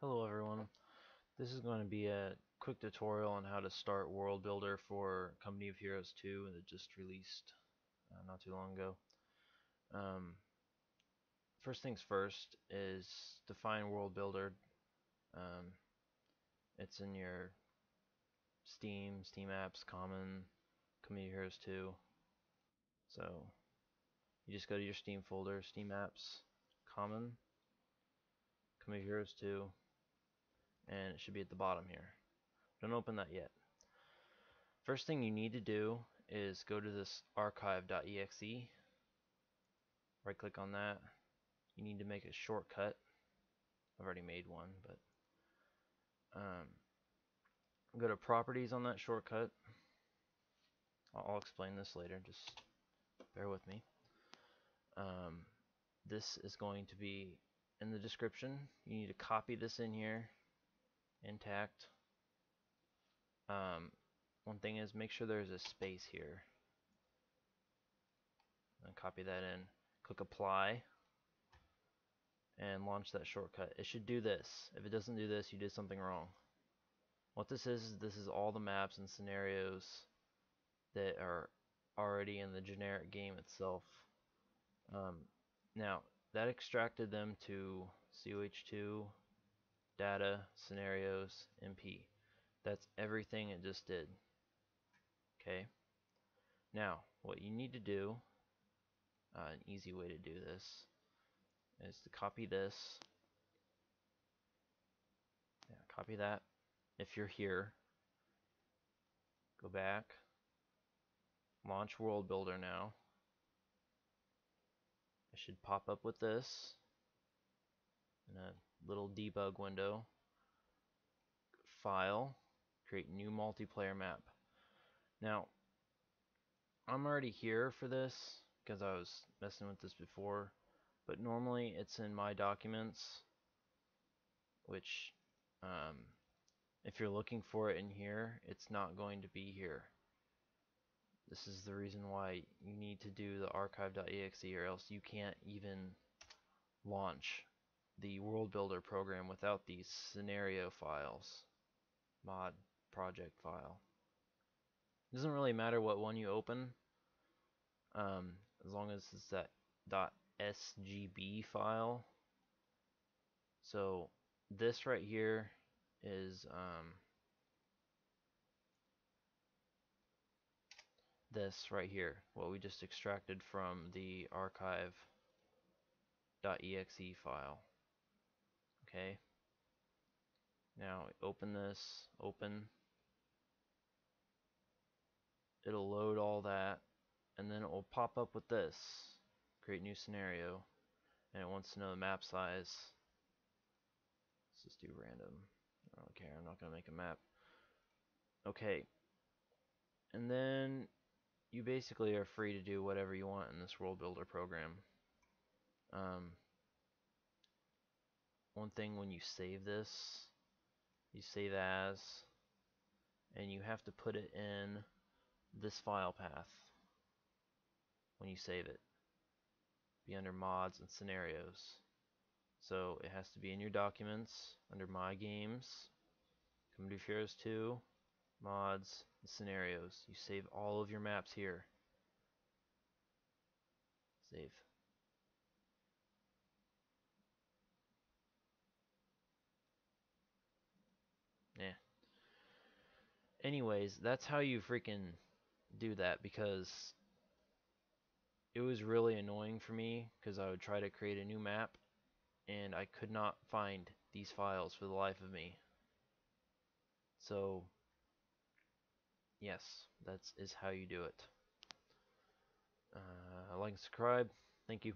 Hello everyone. This is going to be a quick tutorial on how to start World Builder for Company of Heroes 2 that just released uh, not too long ago. Um, first things first is define World Builder. Um, it's in your Steam, Steam Apps, Common, Company of Heroes 2. So you just go to your Steam folder, Steam Apps, Common, Company of Heroes 2, and it should be at the bottom here. Don't open that yet. First thing you need to do is go to this archive.exe. Right click on that. You need to make a shortcut. I've already made one, but um, go to properties on that shortcut. I'll, I'll, explain this later. Just bear with me. Um, this is going to be in the description. You need to copy this in here intact. Um, one thing is make sure there's a space here. And copy that in. Click apply and launch that shortcut. It should do this. If it doesn't do this, you did something wrong. What this is, is this is all the maps and scenarios that are already in the generic game itself. Um, now, that extracted them to COH2 data, scenarios, MP. That's everything it just did. Okay. Now, what you need to do, uh, an easy way to do this, is to copy this. Yeah, copy that. If you're here, go back, launch World Builder now. It should pop up with this in a little debug window. File, create new multiplayer map. Now, I'm already here for this because I was messing with this before, but normally it's in my documents, which um, if you're looking for it in here, it's not going to be here. This is the reason why you need to do the archive.exe or else you can't even launch the World Builder program without the scenario files, mod project file. It doesn't really matter what one you open, um, as long as it's that .sgb file. So this right here is um, this right here, what we just extracted from the archive.exe file. Okay. Now open this, open. It'll load all that and then it will pop up with this. Create new scenario and it wants to know the map size. Let's just do random. I don't care, I'm not going to make a map. Okay. And then you basically are free to do whatever you want in this world builder program. Um, one thing when you save this, you save as, and you have to put it in this file path when you save it. Be under mods and scenarios. So it has to be in your documents under my games, Company of Heroes 2, mods, and scenarios. You save all of your maps here. Save. Yeah. Anyways, that's how you freaking do that because it was really annoying for me because I would try to create a new map and I could not find these files for the life of me. So, yes, that is how you do it. Uh, like and subscribe. Thank you.